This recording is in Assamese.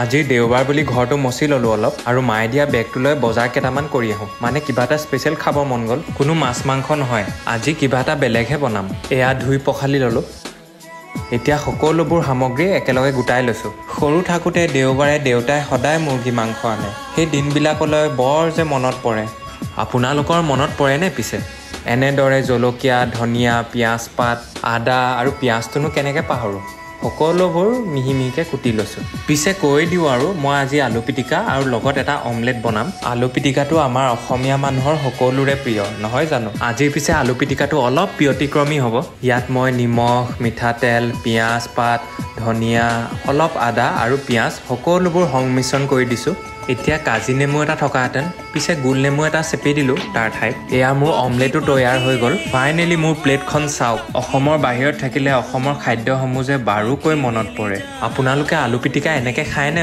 আজি দেওবাৰ বুলি ঘৰটো মচি ল'লোঁ অলপ আৰু মায়ে দিয়া বেগটো লৈ বজাৰ কেইটামান কৰি আহোঁ। মানে কিবা এটা স্পেচিয়েল খাব মন গ'ল। কোনো মাছ মাংস নহয়। আজি কিবা এটা বেলেগহে বনাম। এয়া ধুই পখালি ল'লোঁ। এতিয়া সকলোবোৰ সামগ্ৰী একেলগে গোটাই লৈছোঁ। সৰু থাকোঁতে দেওবাৰে দেউতাই সদায় মুৰ্গী মাংস আনে। সেই দিনবিলাকলৈ বৰ যে মনত পৰে। আপোনালোকৰ মনত পৰেনে পিছে? এনেদৰে জলকীয়া ধনিয়া পিঁয়াজ পাত আদা আৰু পিঁয়াজটোনো কেনেকৈ পাহৰোঁ? সকলোবোৰ মিহি মিহিকৈ কুটি লৈছোঁ। পিছে কৈ দিওঁ আৰু মই আজি আলু পিটিকা আৰু লগত এটা অমলেট বনাম। আলু পিটিকাটো আমাৰ অসমীয়া মানুহৰ সকলোৰে প্ৰিয় নহয় জানো? আজিৰ পিছে আলু পিটিকাটো অলপ ব্যতিক্ৰমী হ'ব। ইয়াত মই নিমখ মিঠাতেল পিঁয়াজ পাত ধনিয়া অলপ আদা আৰু পিঁয়াজ সকলোবোৰ সংমিশ্ৰণ কৰি দিছোঁ। এতিয়া কাজি নেমু এটা থকাহেঁতেন। পিছে গোল নেমু এটা চেপি দিলোঁ তাৰ ঠাইত। এয়া মোৰ অমলেটো তৈয়াৰ হৈ গ'ল। ফাইনেলি মোৰ প্লেটখন চাওক। অসমৰ বাহিৰত থাকিলে অসমৰ খাদ্যসমূহ যে বাৰুকৈ মনত পৰে। আপোনালোকে আলু পিটিকা এনেকৈ খায়নে?